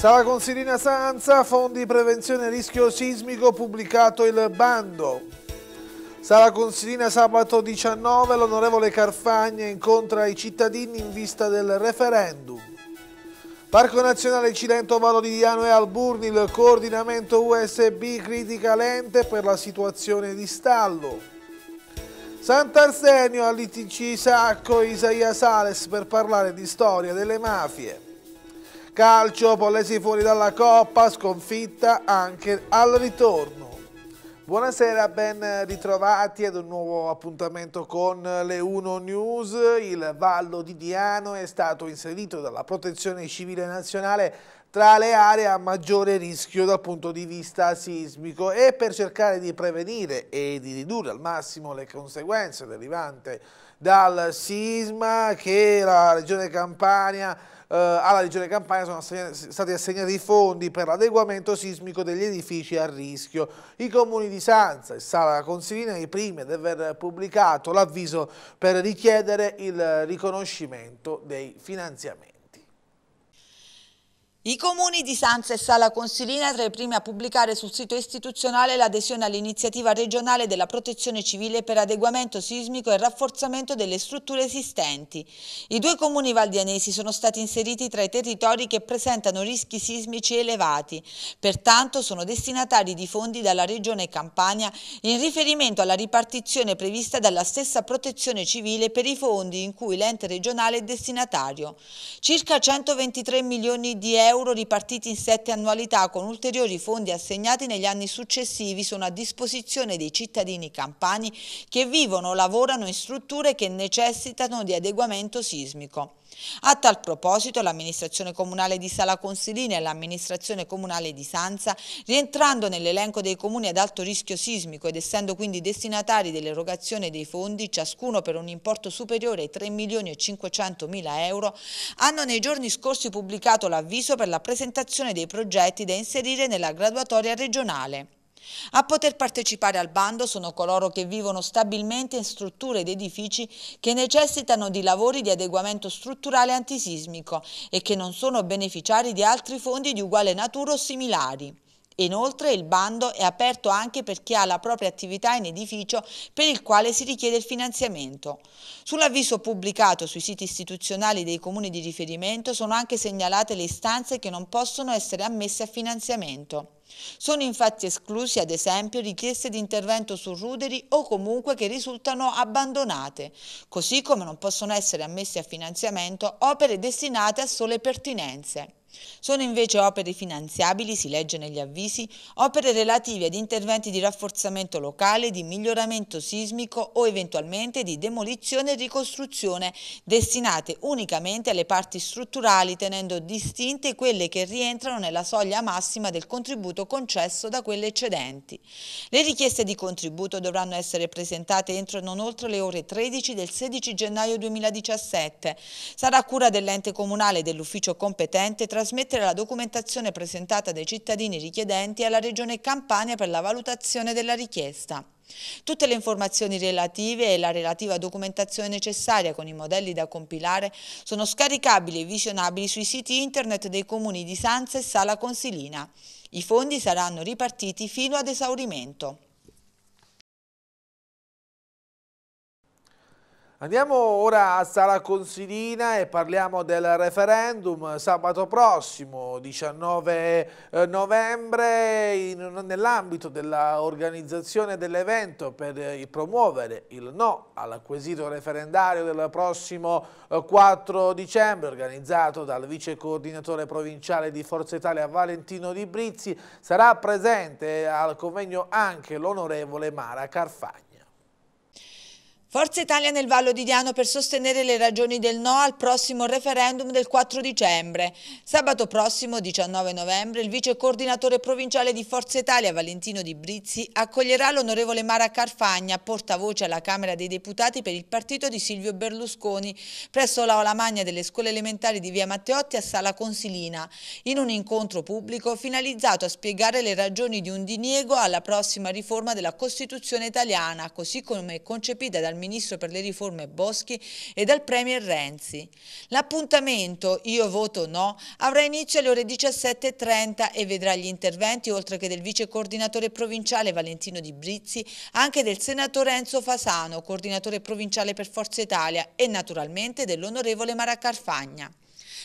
Sala Consilina Sanza, fondi prevenzione rischio sismico, pubblicato il bando. Sala Consilina sabato 19, l'onorevole Carfagna incontra i cittadini in vista del referendum. Parco Nazionale Cilento Vallo di Diano e Alburni, il coordinamento USB critica lente per la situazione di stallo. Sant'Arsenio all'ITC Sacco Isaia Sales per parlare di storia delle mafie. Calcio, Pollesi fuori dalla Coppa, sconfitta anche al ritorno. Buonasera, ben ritrovati ad un nuovo appuntamento con le 1 News. Il Vallo di Diano è stato inserito dalla Protezione Civile Nazionale tra le aree a maggiore rischio dal punto di vista sismico e per cercare di prevenire e di ridurre al massimo le conseguenze derivanti dal sisma che la Regione Campania eh, alla Regione Campania sono stati assegnati fondi per l'adeguamento sismico degli edifici a rischio. I comuni di Sanza e Sala Consilina i primi ad aver pubblicato l'avviso per richiedere il riconoscimento dei finanziamenti. I comuni di Sanza e Sala Consilina tra i primi a pubblicare sul sito istituzionale l'adesione all'iniziativa regionale della protezione civile per adeguamento sismico e rafforzamento delle strutture esistenti. I due comuni valdianesi sono stati inseriti tra i territori che presentano rischi sismici elevati, pertanto sono destinatari di fondi dalla regione Campania in riferimento alla ripartizione prevista dalla stessa protezione civile per i fondi in cui l'ente regionale è destinatario. Circa 123 milioni di euro euro ripartiti in sette annualità con ulteriori fondi assegnati negli anni successivi sono a disposizione dei cittadini campani che vivono o lavorano in strutture che necessitano di adeguamento sismico. A tal proposito l'amministrazione comunale di Sala Consilina e l'amministrazione comunale di Sanza, rientrando nell'elenco dei comuni ad alto rischio sismico ed essendo quindi destinatari dell'erogazione dei fondi, ciascuno per un importo superiore ai 3 milioni e 500 mila euro, hanno nei giorni scorsi pubblicato l'avviso per la presentazione dei progetti da inserire nella graduatoria regionale. A poter partecipare al bando sono coloro che vivono stabilmente in strutture ed edifici che necessitano di lavori di adeguamento strutturale antisismico e che non sono beneficiari di altri fondi di uguale natura o similari. Inoltre il bando è aperto anche per chi ha la propria attività in edificio per il quale si richiede il finanziamento. Sull'avviso pubblicato sui siti istituzionali dei comuni di riferimento sono anche segnalate le istanze che non possono essere ammesse a finanziamento. Sono infatti esclusi ad esempio richieste di intervento su ruderi o comunque che risultano abbandonate, così come non possono essere ammesse a finanziamento opere destinate a sole pertinenze. Sono invece opere finanziabili, si legge negli avvisi, opere relative ad interventi di rafforzamento locale, di miglioramento sismico o eventualmente di demolizione e ricostruzione destinate unicamente alle parti strutturali tenendo distinte quelle che rientrano nella soglia massima del contributo concesso da quelle eccedenti. Le richieste di contributo dovranno essere presentate entro non oltre le ore 13 del 16 gennaio 2017. Sarà cura dell'ente comunale e dell'ufficio competente tra trasmettere la documentazione presentata dai cittadini richiedenti alla Regione Campania per la valutazione della richiesta. Tutte le informazioni relative e la relativa documentazione necessaria con i modelli da compilare sono scaricabili e visionabili sui siti internet dei comuni di Sanza e Sala Consilina. I fondi saranno ripartiti fino ad esaurimento. Andiamo ora a Sala Consilina e parliamo del referendum sabato prossimo, 19 eh, novembre, nell'ambito dell'organizzazione dell'evento per eh, promuovere il no al quesito referendario del prossimo 4 eh, dicembre, organizzato dal vice coordinatore provinciale di Forza Italia Valentino Di Brizzi, sarà presente al convegno anche l'onorevole Mara Carfagna. Forza Italia nel Vallo di Diano per sostenere le ragioni del no al prossimo referendum del 4 dicembre. Sabato prossimo, 19 novembre, il vice coordinatore provinciale di Forza Italia, Valentino Di Brizzi, accoglierà l'onorevole Mara Carfagna, portavoce alla Camera dei Deputati per il partito di Silvio Berlusconi, presso l'Aula Magna delle scuole elementari di Via Matteotti a Sala Consilina, in un incontro pubblico finalizzato a spiegare le ragioni di un diniego alla prossima riforma della Costituzione italiana, così come concepita dal ministro per le riforme Boschi e dal premier Renzi. L'appuntamento Io voto no avrà inizio alle ore 17.30 e vedrà gli interventi, oltre che del vice coordinatore provinciale Valentino Di Brizzi, anche del senatore Enzo Fasano, coordinatore provinciale per Forza Italia e naturalmente dell'onorevole Mara Carfagna.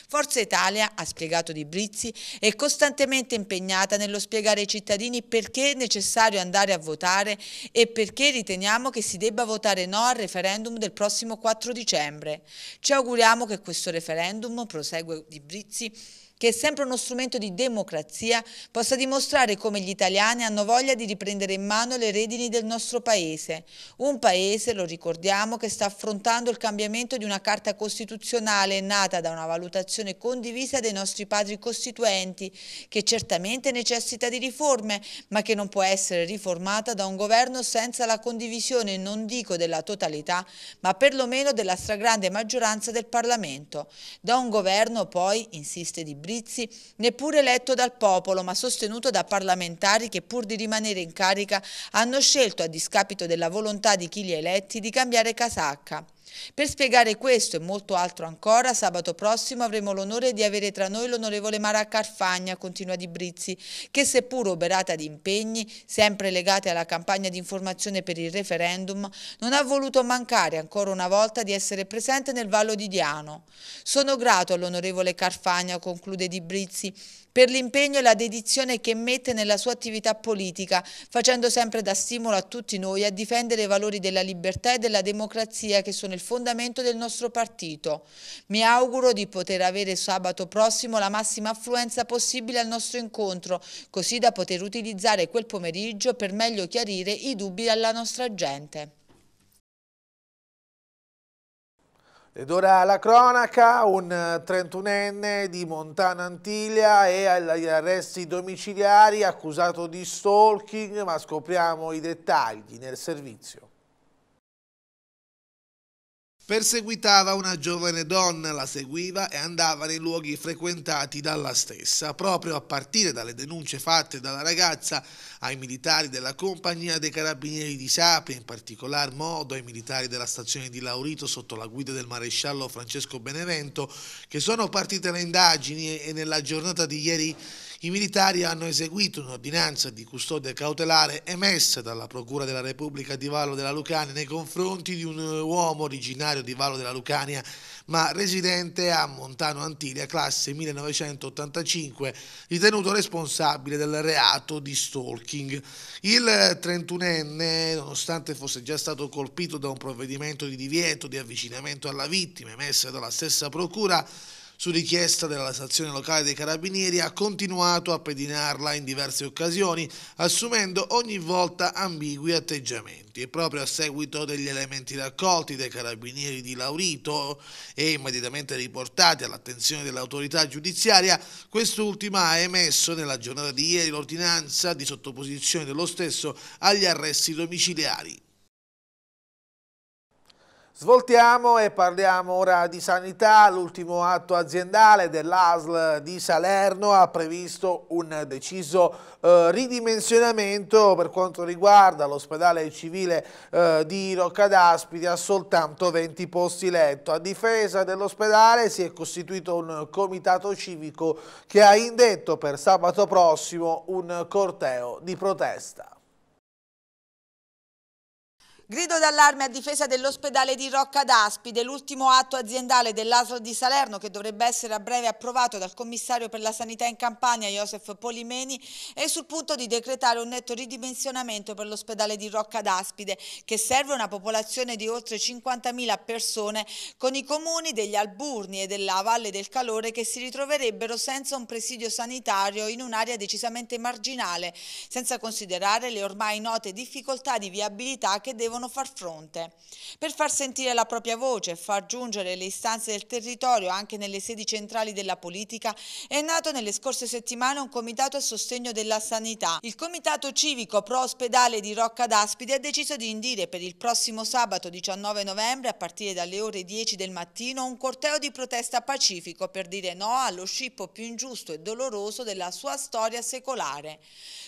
Forza Italia, ha spiegato Di Brizzi, è costantemente impegnata nello spiegare ai cittadini perché è necessario andare a votare e perché riteniamo che si debba votare no al referendum del prossimo 4 dicembre. Ci auguriamo che questo referendum, prosegue Di Brizzi, che è sempre uno strumento di democrazia, possa dimostrare come gli italiani hanno voglia di riprendere in mano le redini del nostro paese. Un paese, lo ricordiamo, che sta affrontando il cambiamento di una carta costituzionale nata da una valutazione condivisa dei nostri padri costituenti, che certamente necessita di riforme, ma che non può essere riformata da un governo senza la condivisione, non dico della totalità, ma perlomeno della stragrande maggioranza del Parlamento. Da un governo poi, insiste Di Brizzi, neppure eletto dal popolo, ma sostenuto da parlamentari che pur di rimanere in carica hanno scelto, a discapito della volontà di chi li ha eletti, di cambiare casacca. Per spiegare questo e molto altro ancora, sabato prossimo avremo l'onore di avere tra noi l'onorevole Mara Carfagna, continua Di Brizzi, che seppur oberata di impegni, sempre legati alla campagna di informazione per il referendum, non ha voluto mancare ancora una volta di essere presente nel Vallo di Diano. Sono grato all'onorevole Carfagna, conclude Di Brizzi, per l'impegno e la dedizione che mette nella sua attività politica, facendo sempre da stimolo a tutti noi a difendere i valori della libertà e della democrazia che sono il fondamento del nostro partito. Mi auguro di poter avere sabato prossimo la massima affluenza possibile al nostro incontro, così da poter utilizzare quel pomeriggio per meglio chiarire i dubbi alla nostra gente. Ed ora la cronaca, un 31enne di Montana Antiglia è agli arresti domiciliari accusato di stalking, ma scopriamo i dettagli nel servizio. Perseguitava una giovane donna, la seguiva e andava nei luoghi frequentati dalla stessa. Proprio a partire dalle denunce fatte dalla ragazza ai militari della compagnia dei carabinieri di Sapri, in particolar modo ai militari della stazione di Laurito sotto la guida del maresciallo Francesco Benevento, che sono partite le indagini e nella giornata di ieri i militari hanno eseguito un'ordinanza di custodia cautelare emessa dalla Procura della Repubblica di Vallo della Lucania nei confronti di un uomo originario di Vallo della Lucania ma residente a Montano Antiglia, classe 1985, ritenuto responsabile del reato di stalking. Il 31enne, nonostante fosse già stato colpito da un provvedimento di divieto di avvicinamento alla vittima emessa dalla stessa procura, su richiesta della stazione locale dei carabinieri, ha continuato a pedinarla in diverse occasioni, assumendo ogni volta ambigui atteggiamenti. E proprio a seguito degli elementi raccolti dai carabinieri di Laurito e immediatamente riportati all'attenzione dell'autorità giudiziaria, quest'ultima ha emesso nella giornata di ieri l'ordinanza di sottoposizione dello stesso agli arresti domiciliari. Svoltiamo e parliamo ora di sanità. L'ultimo atto aziendale dell'ASL di Salerno ha previsto un deciso eh, ridimensionamento per quanto riguarda l'ospedale civile eh, di Roccadaspiti a soltanto 20 posti letto. A difesa dell'ospedale si è costituito un comitato civico che ha indetto per sabato prossimo un corteo di protesta. Grido d'allarme a difesa dell'ospedale di Rocca d'Aspide, l'ultimo atto aziendale dell'ASL di Salerno che dovrebbe essere a breve approvato dal commissario per la sanità in Campania Josef Polimeni è sul punto di decretare un netto ridimensionamento per l'ospedale di Rocca d'Aspide che serve una popolazione di oltre 50.000 persone con i comuni degli Alburni e della Valle del Calore che si ritroverebbero senza un presidio sanitario in un'area decisamente marginale, senza considerare le ormai note difficoltà di viabilità che devono devono far fronte. Per far sentire la propria voce e far giungere le istanze del territorio anche nelle sedi centrali della politica, è nato nelle scorse settimane un comitato a sostegno della sanità. Il comitato civico pro ospedale di Rocca d'Aspide ha deciso di indire per il prossimo sabato 19 novembre a partire dalle ore 10 del mattino un corteo di protesta pacifico per dire no allo scippo più ingiusto e doloroso della sua storia secolare.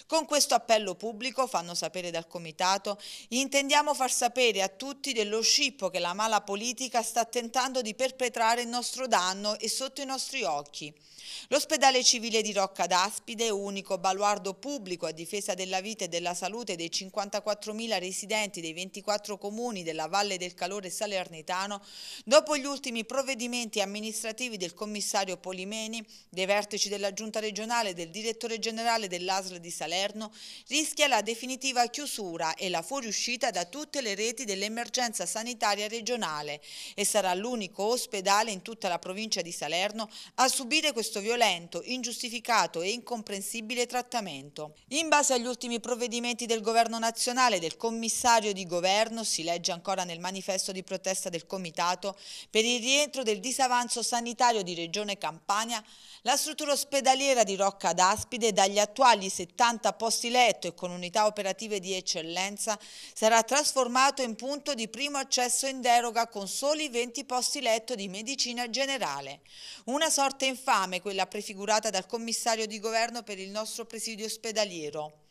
Con questo appello pubblico, fanno sapere dal comitato, intendiamo far sapere a tutti dello scippo che la mala politica sta tentando di perpetrare il nostro danno e sotto i nostri occhi. L'ospedale civile di Rocca d'Aspide, unico baluardo pubblico a difesa della vita e della salute dei 54.000 residenti dei 24 comuni della Valle del Calore Salernitano, dopo gli ultimi provvedimenti amministrativi del commissario Polimeni, dei vertici della giunta regionale e del direttore generale dell'ASL di Salerno, rischia la definitiva chiusura e la fuoriuscita da tutte le reti dell'emergenza sanitaria regionale e sarà l'unico ospedale in tutta la provincia di Salerno a subire questo violento, ingiustificato e incomprensibile trattamento. In base agli ultimi provvedimenti del governo nazionale e del commissario di governo, si legge ancora nel manifesto di protesta del comitato, per il rientro del disavanzo sanitario di Regione Campania, la struttura ospedaliera di Rocca d'Aspide, dagli attuali 70 posti letto e con unità operative di eccellenza, sarà trasformato in punto di primo accesso in deroga con soli 20 posti letto di medicina generale. Una sorte infame quella prefigurata dal commissario di governo per il nostro presidio ospedaliero.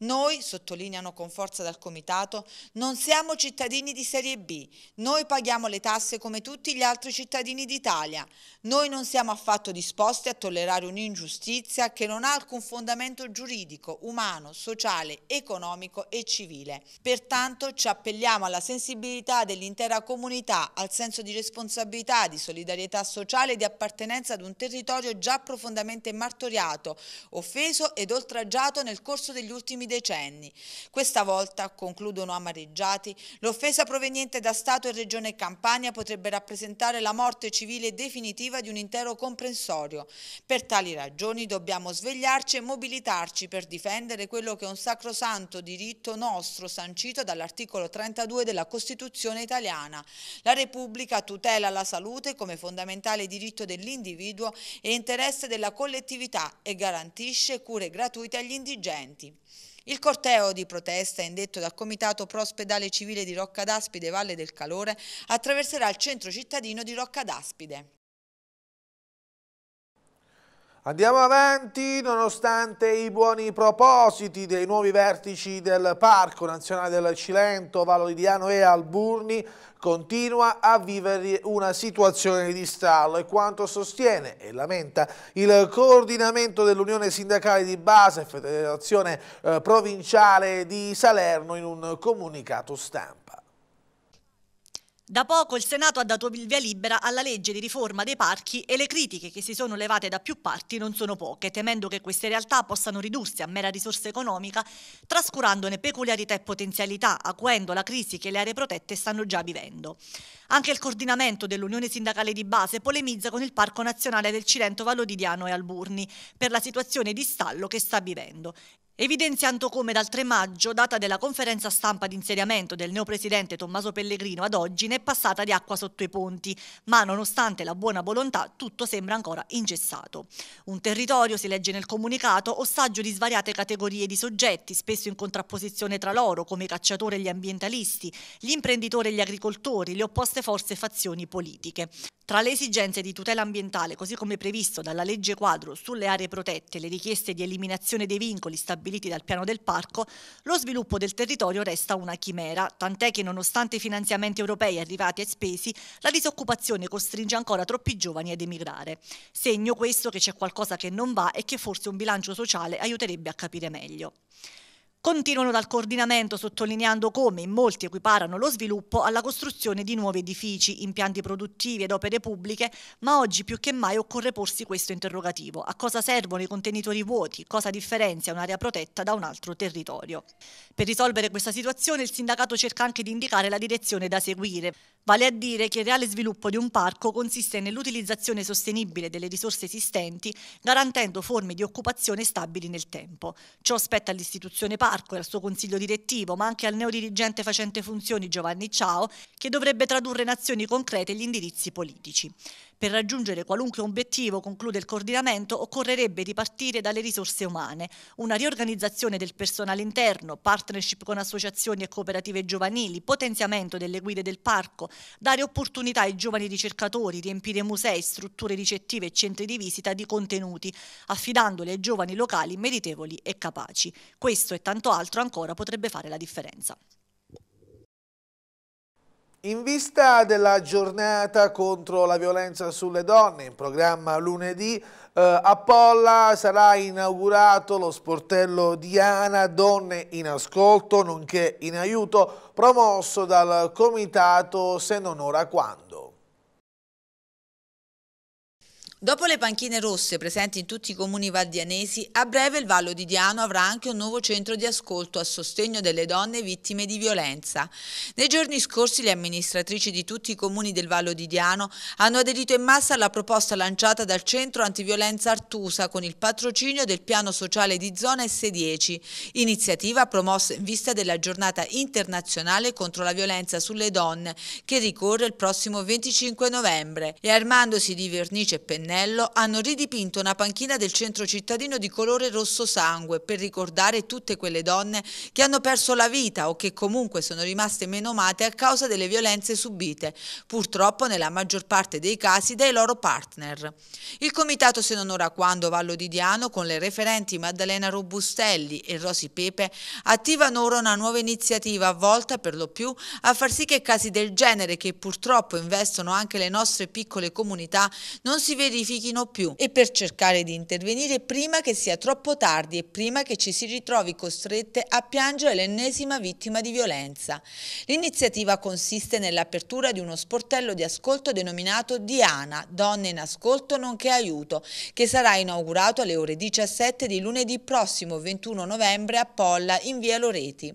Noi, sottolineano con forza dal Comitato, non siamo cittadini di serie B, noi paghiamo le tasse come tutti gli altri cittadini d'Italia, noi non siamo affatto disposti a tollerare un'ingiustizia che non ha alcun fondamento giuridico, umano, sociale, economico e civile. Pertanto ci appelliamo alla sensibilità dell'intera comunità, al senso di responsabilità, di solidarietà sociale e di appartenenza ad un territorio già profondamente martoriato, offeso ed oltraggiato nel corso degli ultimi decenni. Questa volta, concludono amareggiati, l'offesa proveniente da Stato e Regione Campania potrebbe rappresentare la morte civile definitiva di un intero comprensorio. Per tali ragioni dobbiamo svegliarci e mobilitarci per difendere quello che è un sacrosanto diritto nostro sancito dall'articolo 32 della Costituzione italiana. La Repubblica tutela la salute come fondamentale diritto dell'individuo e interesse della collettività e garantisce cure gratuite agli indigenti. Il corteo di protesta indetto dal Comitato Pro Ospedale Civile di Rocca d'Aspide Valle del Calore attraverserà il centro cittadino di Rocca d'Aspide. Andiamo avanti, nonostante i buoni propositi dei nuovi vertici del Parco Nazionale del Cilento, Valoridiano e Alburni, continua a vivere una situazione di stallo e quanto sostiene e lamenta il coordinamento dell'Unione Sindacale di Base e Federazione eh, Provinciale di Salerno in un comunicato stampa. Da poco il Senato ha dato il via libera alla legge di riforma dei parchi e le critiche che si sono levate da più parti non sono poche, temendo che queste realtà possano ridursi a mera risorsa economica, trascurandone peculiarità e potenzialità, acuendo la crisi che le aree protette stanno già vivendo. Anche il coordinamento dell'Unione Sindacale di Base polemizza con il Parco Nazionale del Cilento Valodidiano e Alburni per la situazione di stallo che sta vivendo evidenziando come dal 3 maggio, data della conferenza stampa di insediamento del neopresidente Tommaso Pellegrino ad oggi, ne è passata di acqua sotto i ponti, ma nonostante la buona volontà tutto sembra ancora ingessato. Un territorio, si legge nel comunicato, ostaggio di svariate categorie di soggetti, spesso in contrapposizione tra loro, come i cacciatori e gli ambientalisti, gli imprenditori e gli agricoltori, le opposte forze e fazioni politiche. Tra le esigenze di tutela ambientale, così come previsto dalla legge quadro sulle aree protette le richieste di eliminazione dei vincoli stabiliti dal piano del parco, lo sviluppo del territorio resta una chimera, tant'è che nonostante i finanziamenti europei arrivati e spesi, la disoccupazione costringe ancora troppi giovani ad emigrare. Segno questo che c'è qualcosa che non va e che forse un bilancio sociale aiuterebbe a capire meglio. Continuano dal coordinamento sottolineando come in molti equiparano lo sviluppo alla costruzione di nuovi edifici, impianti produttivi ed opere pubbliche, ma oggi più che mai occorre porsi questo interrogativo. A cosa servono i contenitori vuoti? Cosa differenzia un'area protetta da un altro territorio? Per risolvere questa situazione il sindacato cerca anche di indicare la direzione da seguire. Vale a dire che il reale sviluppo di un parco consiste nell'utilizzazione sostenibile delle risorse esistenti, garantendo forme di occupazione stabili nel tempo. Ciò spetta all'istituzione parco e al suo consiglio direttivo, ma anche al neodirigente facente funzioni Giovanni Ciao, che dovrebbe tradurre in azioni concrete gli indirizzi politici. Per raggiungere qualunque obiettivo, conclude il coordinamento, occorrerebbe ripartire dalle risorse umane, una riorganizzazione del personale interno, partnership con associazioni e cooperative giovanili, potenziamento delle guide del parco, dare opportunità ai giovani ricercatori, riempire musei, strutture ricettive e centri di visita di contenuti, affidandoli ai giovani locali meritevoli e capaci. Questo e tanto altro ancora potrebbe fare la differenza. In vista della giornata contro la violenza sulle donne, in programma lunedì, eh, a Polla sarà inaugurato lo sportello Diana Donne in Ascolto, nonché in aiuto, promosso dal comitato Se non ora quando. Dopo le panchine rosse presenti in tutti i comuni valdianesi, a breve il Vallo di Diano avrà anche un nuovo centro di ascolto a sostegno delle donne vittime di violenza. Nei giorni scorsi le amministratrici di tutti i comuni del Vallo di Diano hanno aderito in massa alla proposta lanciata dal centro antiviolenza Artusa con il patrocinio del piano sociale di zona S10, iniziativa promossa in vista della giornata internazionale contro la violenza sulle donne che ricorre il prossimo 25 novembre e armandosi di vernice e pennello Pennello hanno ridipinto una panchina del centro cittadino di colore rosso sangue per ricordare tutte quelle donne che hanno perso la vita o che comunque sono rimaste menomate a causa delle violenze subite, purtroppo nella maggior parte dei casi dai loro partner. Il comitato Se non ora quando Vallo di Diano con le referenti Maddalena Robustelli e Rosi Pepe attivano ora una nuova iniziativa volta per lo più a far sì che casi del genere che purtroppo investono anche le nostre piccole comunità non si verifichino verifichino più e per cercare di intervenire prima che sia troppo tardi e prima che ci si ritrovi costrette a piangere l'ennesima vittima di violenza. L'iniziativa consiste nell'apertura di uno sportello di ascolto denominato Diana, Donne in Ascolto nonché Aiuto, che sarà inaugurato alle ore 17 di lunedì prossimo 21 novembre a Polla in via Loreti.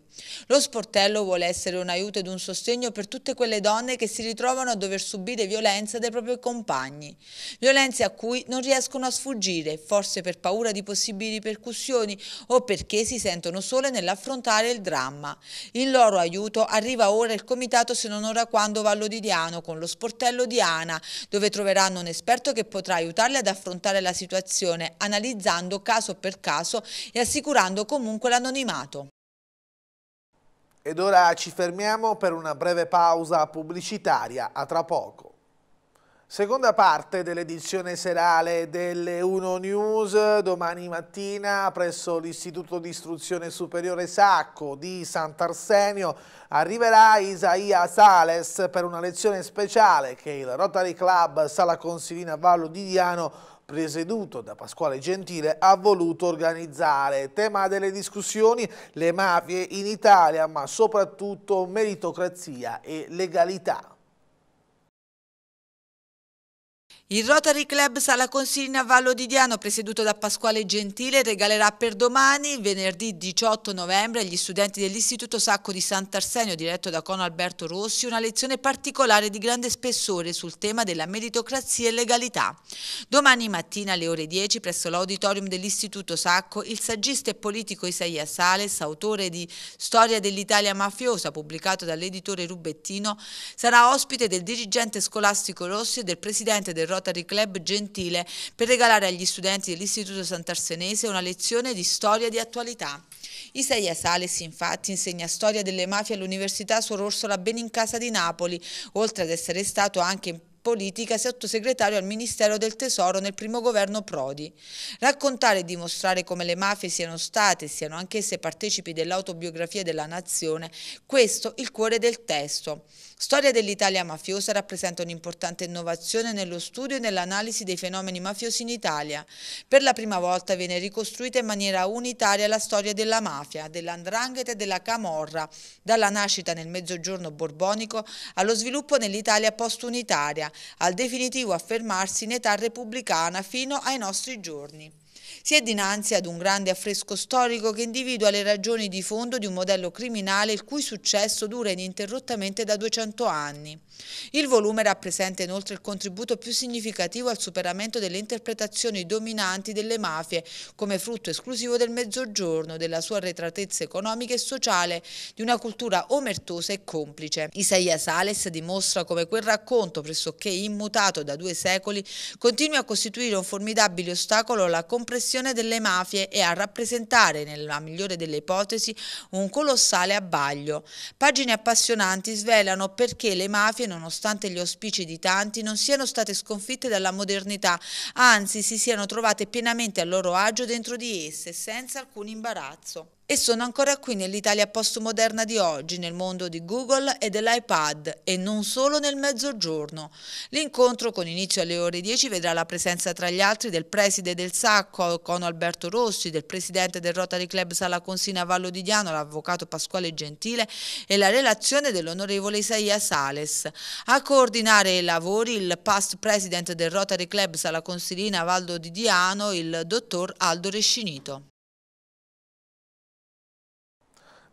Lo sportello vuole essere un aiuto ed un sostegno per tutte quelle donne che si ritrovano a dover subire violenza dai propri compagni. Violenza conseguenze a cui non riescono a sfuggire, forse per paura di possibili ripercussioni o perché si sentono sole nell'affrontare il dramma. In loro aiuto arriva ora il comitato se non ora quando Vallo di Diano con lo sportello Diana, dove troveranno un esperto che potrà aiutarli ad affrontare la situazione, analizzando caso per caso e assicurando comunque l'anonimato. Ed ora ci fermiamo per una breve pausa pubblicitaria, a tra poco. Seconda parte dell'edizione serale delle Uno News, domani mattina presso l'Istituto di Istruzione Superiore Sacco di Sant'Arsenio arriverà Isaia Sales per una lezione speciale che il Rotary Club Sala Consilina Vallo di Diano presieduto da Pasquale Gentile, ha voluto organizzare. Tema delle discussioni, le mafie in Italia, ma soprattutto meritocrazia e legalità. Il Rotary Club Sala Consilina Vallo di Diano, presieduto da Pasquale Gentile, regalerà per domani, venerdì 18 novembre, agli studenti dell'Istituto Sacco di Sant'Arsenio, diretto da Cono Alberto Rossi, una lezione particolare di grande spessore sul tema della meritocrazia e legalità. Domani mattina alle ore 10, presso l'auditorium dell'Istituto Sacco, il saggista e politico Isaia Sales, autore di Storia dell'Italia mafiosa, pubblicato dall'editore Rubettino, sarà ospite del dirigente scolastico Rossi e del presidente del Rotary Rotary Club Gentile per regalare agli studenti dell'Istituto Sant'Arsenese una lezione di storia di attualità. Isaia Sales infatti insegna storia delle mafie all'Università Suor Orsola Benincasa di Napoli, oltre ad essere stato anche politica sottosegretario al Ministero del Tesoro nel primo governo Prodi. Raccontare e dimostrare come le mafie siano state e siano anch'esse partecipi dell'autobiografia della nazione, questo il cuore del testo. Storia dell'Italia mafiosa rappresenta un'importante innovazione nello studio e nell'analisi dei fenomeni mafiosi in Italia. Per la prima volta viene ricostruita in maniera unitaria la storia della mafia, dell'andrangheta e della camorra, dalla nascita nel mezzogiorno borbonico allo sviluppo nell'Italia post-unitaria, al definitivo affermarsi in età repubblicana fino ai nostri giorni. Si è dinanzi ad un grande affresco storico che individua le ragioni di fondo di un modello criminale il cui successo dura ininterrottamente da 200 anni. Il volume rappresenta inoltre il contributo più significativo al superamento delle interpretazioni dominanti delle mafie come frutto esclusivo del mezzogiorno, della sua arretratezza economica e sociale, di una cultura omertosa e complice. Isaia Sales dimostra come quel racconto pressoché immutato da due secoli continui a costituire un formidabile ostacolo alla compressione gestione delle mafie e a rappresentare, nella migliore delle ipotesi, un colossale abbaglio. Pagine appassionanti svelano perché le mafie, nonostante gli auspici di tanti, non siano state sconfitte dalla modernità, anzi si siano trovate pienamente a loro agio dentro di esse, senza alcun imbarazzo. E sono ancora qui nell'Italia postmoderna di oggi, nel mondo di Google e dell'iPad e non solo nel mezzogiorno. L'incontro con inizio alle ore 10 vedrà la presenza tra gli altri del preside del Sacco con Alberto Rossi, del presidente del Rotary Club Sala Consina Vallo di Diano, l'avvocato Pasquale Gentile e la relazione dell'onorevole Isaia Sales. A coordinare i lavori il past president del Rotary Club Sala Consilina Valdo di Diano, il dottor Aldo Rescinito.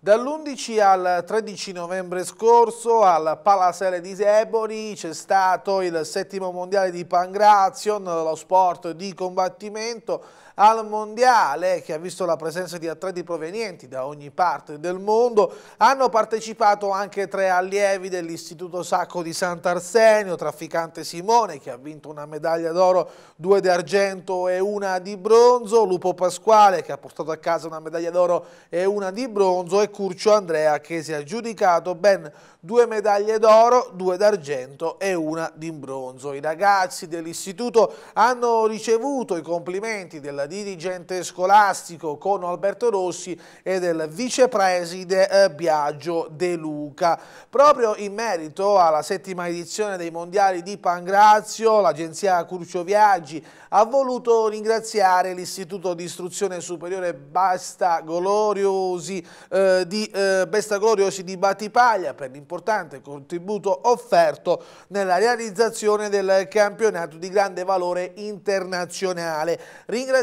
Dall'11 al 13 novembre scorso al Palasele di Sebori c'è stato il settimo mondiale di Pangrazio, lo sport di combattimento al mondiale che ha visto la presenza di atleti provenienti da ogni parte del mondo. Hanno partecipato anche tre allievi dell'Istituto Sacco di Sant'Arsenio, trafficante Simone che ha vinto una medaglia d'oro, due di argento e una di bronzo, Lupo Pasquale che ha portato a casa una medaglia d'oro e una di bronzo e Curcio Andrea che si è aggiudicato ben due medaglie d'oro, due d'argento e una di bronzo. I ragazzi dell'istituto hanno ricevuto i complimenti del dirigente scolastico Cono Alberto Rossi e del vicepreside eh, Biagio De Luca. Proprio in merito alla settima edizione dei mondiali di Pangrazio, l'agenzia Curcio Viaggi ha voluto ringraziare l'Istituto di Istruzione Superiore Basta Gloriosi eh, di, eh, Besta Gloriosi di Battipaglia per l'importante contributo offerto nella realizzazione del campionato di grande valore internazionale.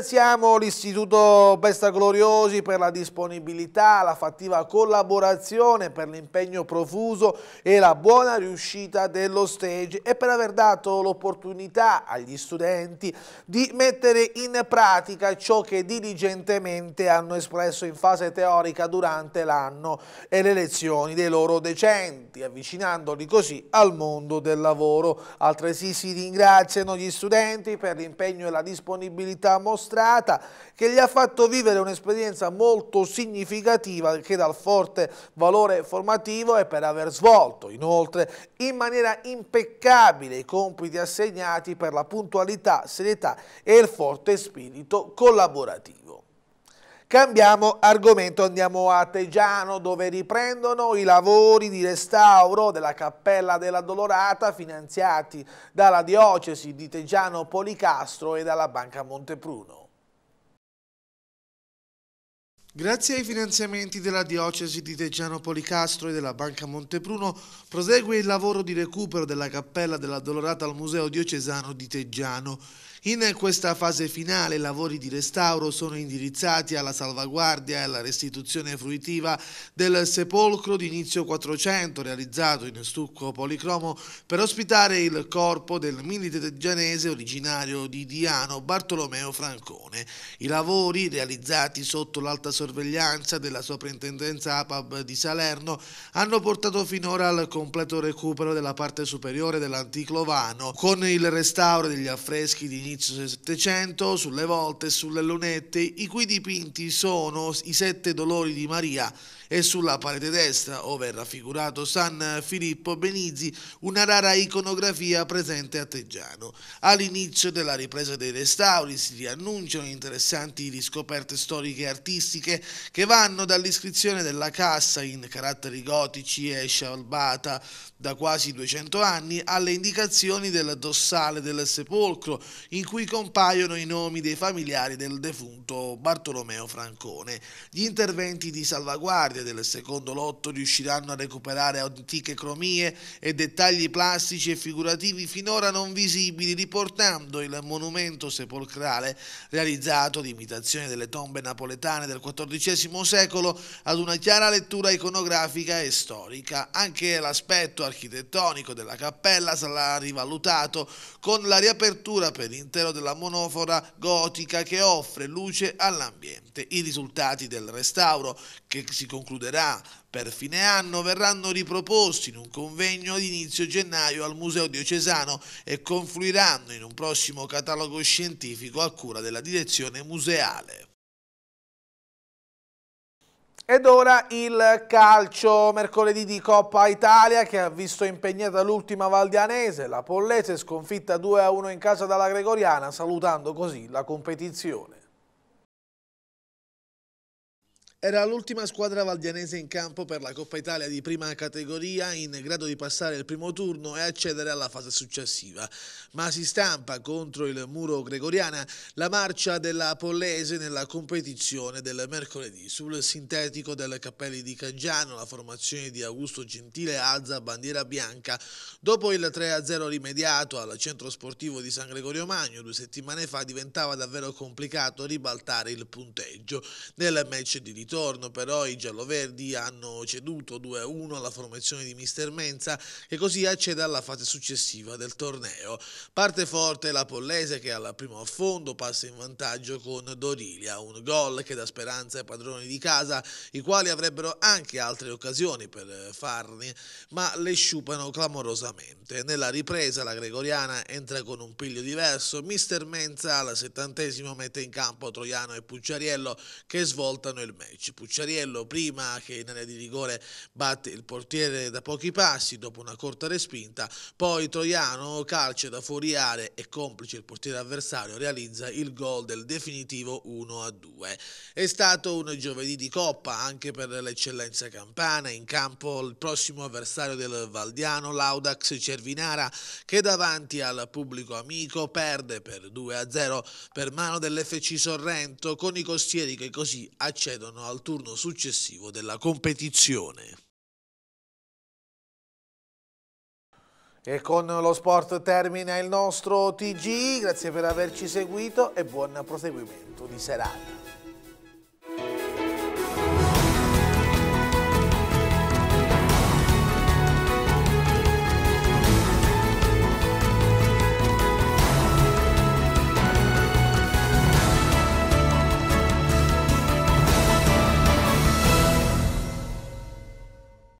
Ringraziamo l'Istituto Besta Gloriosi per la disponibilità, la fattiva collaborazione, per l'impegno profuso e la buona riuscita dello stage e per aver dato l'opportunità agli studenti di mettere in pratica ciò che diligentemente hanno espresso in fase teorica durante l'anno e le lezioni dei loro decenti, avvicinandoli così al mondo del lavoro. Altresì si ringraziano gli studenti per l'impegno e la disponibilità mostrata che gli ha fatto vivere un'esperienza molto significativa che dal forte valore formativo e per aver svolto inoltre in maniera impeccabile i compiti assegnati per la puntualità, serietà e il forte spirito collaborativo. Cambiamo argomento, andiamo a Teggiano dove riprendono i lavori di restauro della Cappella della Dolorata finanziati dalla diocesi di Teggiano Policastro e dalla Banca Montepruno. Grazie ai finanziamenti della diocesi di Teggiano Policastro e della Banca Montepruno prosegue il lavoro di recupero della Cappella della Dolorata al Museo Diocesano di Teggiano. In questa fase finale i lavori di restauro sono indirizzati alla salvaguardia e alla restituzione fruitiva del sepolcro di inizio 400 realizzato in stucco policromo per ospitare il corpo del milite teggianese originario di Diano Bartolomeo Francone. I lavori realizzati sotto l'alta sorveglianza della soprintendenza APAB di Salerno hanno portato finora al completo recupero della parte superiore dell'anticlovano con il restauro degli affreschi di inizio inizio Settecento, sulle volte e sulle lunette, i cui dipinti sono i sette dolori di Maria, e sulla parete destra, ove è raffigurato San Filippo Benizzi, una rara iconografia presente a Teggiano. All'inizio della ripresa dei restauri si riannunciano interessanti riscoperte storiche e artistiche che vanno dall'iscrizione della cassa in caratteri gotici e scialbata da quasi 200 anni alle indicazioni del dossale del sepolcro in cui compaiono i nomi dei familiari del defunto Bartolomeo Francone. Gli interventi di salvaguardia guardie del secondo lotto riusciranno a recuperare antiche cromie e dettagli plastici e figurativi finora non visibili, riportando il monumento sepolcrale realizzato di imitazione delle tombe napoletane del XIV secolo ad una chiara lettura iconografica e storica. Anche l'aspetto architettonico della cappella sarà rivalutato con la riapertura per intero della monofora gotica che offre luce all'ambiente. I risultati del restauro che si conclude concluderà per fine anno verranno riproposti in un convegno ad inizio gennaio al Museo Diocesano e confluiranno in un prossimo catalogo scientifico a cura della direzione museale. Ed ora il calcio, mercoledì di Coppa Italia che ha visto impegnata l'ultima valdianese, la Pollese sconfitta 2-1 in casa dalla Gregoriana, salutando così la competizione. Era l'ultima squadra valdianese in campo per la Coppa Italia di prima categoria in grado di passare il primo turno e accedere alla fase successiva. Ma si stampa contro il muro gregoriana la marcia della Pollese nella competizione del mercoledì. Sul sintetico del Cappelli di Caggiano la formazione di Augusto Gentile alza bandiera bianca dopo il 3-0 rimediato al centro sportivo di San Gregorio Magno due settimane fa diventava davvero complicato ribaltare il punteggio. Nel match di ritorno però i gialloverdi hanno ceduto 2-1 alla formazione di Mister Menza che così accede alla fase successiva del torneo. Parte forte la Pollese che al primo affondo passa in vantaggio con Dorilia, un gol che dà speranza ai padroni di casa, i quali avrebbero anche altre occasioni per farne, ma le sciupano clamorosamente. Nella ripresa la Gregoriana entra con un piglio diverso, Mister Menza al settantesimo mette in campo Troiano e Pucciariello che svoltano il match. Pucciariello prima che in area di rigore batte il portiere da pochi passi dopo una corta respinta, poi Troiano calcia da fuori area e complice il portiere avversario realizza il gol del definitivo 1-2. È stato un giovedì di coppa anche per l'eccellenza campana, in campo il prossimo avversario del Valdiano, l'Audax Cervinara, che davanti al pubblico amico perde per 2-0 per mano dell'FC Sorrento con i costieri che così accedono al turno successivo della competizione. E con lo sport termina il nostro TG, grazie per averci seguito e buon proseguimento di serata.